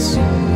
lights.